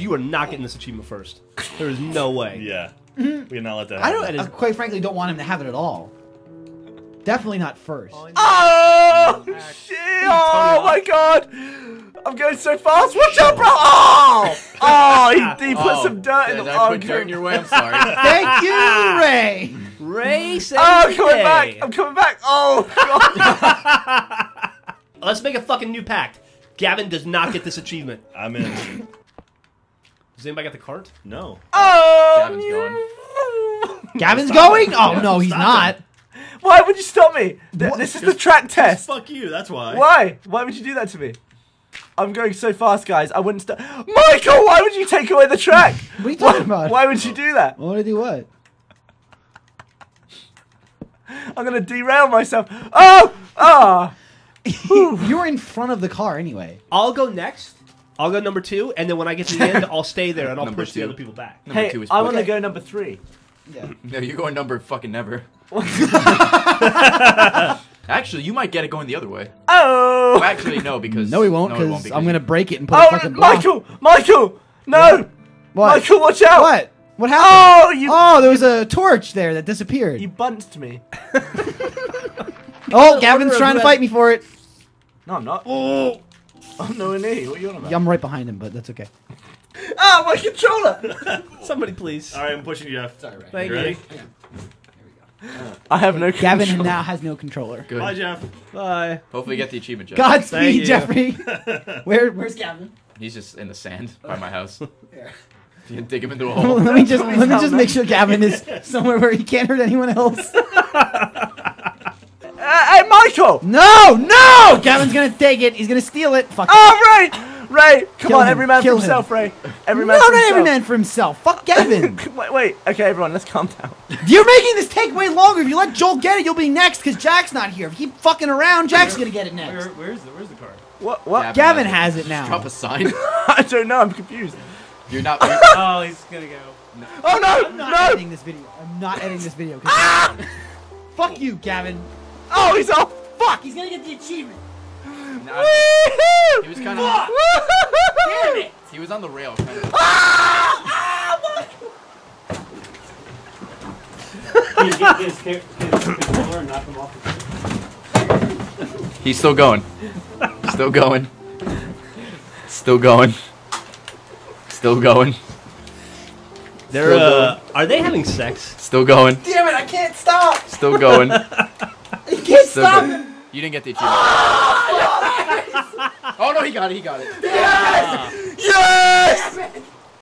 You are not getting this achievement first. There is no way. Yeah. Mm-hmm. We're not let that I happen. don't. That is- I quite frankly, don't want him to have it at all. Definitely not first. Oh, oh shit! Oh my god! I'm going so fast. Watch out, bro! Oh! Oh, he, he oh. put Oh, some dirt in did the. I oh, put dirt in your way? I'm sorry. Thank you, Ray. Ray Oh, I'm coming day. back! I'm coming back! Oh god! Let's make a fucking new pact. Gavin does not get this achievement. I'm in. Does anybody got the cart? No. Oh! Gavin's going. Gavin's going? Oh no, he's Stop not. Why would you stop me? Th- This is the track test. Fuck you. That's why. Why? Why would you do that to me? I'm going so fast, guys. I wouldn't stop. Michael, why would you take away the track? What are you talking about? Why would you do that? What did to do? What? I'm gonna derail myself. Oh! Ah! you were in front of the car anyway. I'll go next. I'll go number two, and then when I get to the end, I'll stay there and I'll Number push the other people back. Number Hey, two is I want to go number three. Yeah. No, you're going number fucking never. Actually, you might get it going the other way. Oh! Well, actually, no, because No, he won't, it because I'm gonna break it and put a Oh, fucking block. Michael! Michael! No! What? Michael, watch out! What? What happened? Oh, you Oh, there was a torch there that disappeared. you bunched me. oh, Gavin's trying to fight me for it. No, I'm not. Oh! I'm nowhere near you. What are you on about? Yeah, I'm right behind him, but that's okay. Ah, my controller! Somebody, please. All right, I'm pushing you, Jeff. Sorry, Ray. Thank You ready? I have no control. Gavin control. now has no controller. Good. Bye, Jeff. Bye. Hopefully, you get the achievement, Jeff. Godspeed, you. Jeffrey. Where? Where's Gavin? He's just in the sand by my house. yeah. You can dig him into a hole. let me just let me just make sure Gavin is somewhere where he can't hurt anyone else. Hey, Michael! No, no! Gavin's gonna take it. He's gonna steal it. Fuck. Oh, Ray! Ray! Come Kill on, him, every man kill for himself, him. Ray. Every no, man for not himself. every man for himself. Fuck Gavin. wait, wait. Okay, everyone, let's calm down. You're making this take way longer. If you let Joel get it, you'll be next because Jack's not here. If you keep fucking around, Jack's gonna get it next. where's the Where's the card? What? What? Gavin has it Drop now. a sign. I don't know. I'm confused. You're not. Oh, he's gonna go. No. Oh no! I'm not no! editing this video. I'm not editing this video. 'cause- ah! Fuck you, Gavin. Oh, he's off! Fuck, he's gonna get the achievement. Nah, he was kind of. Damn it. He was on the rail. Kind of. He's still going. Still going. Still going. Still going. They're uh, are they having sex? Still going. Damn it, I can't stop. Still going. I can't Still stop. You didn't get the achievement. oh no, he got it. He got it. Yes! Yes!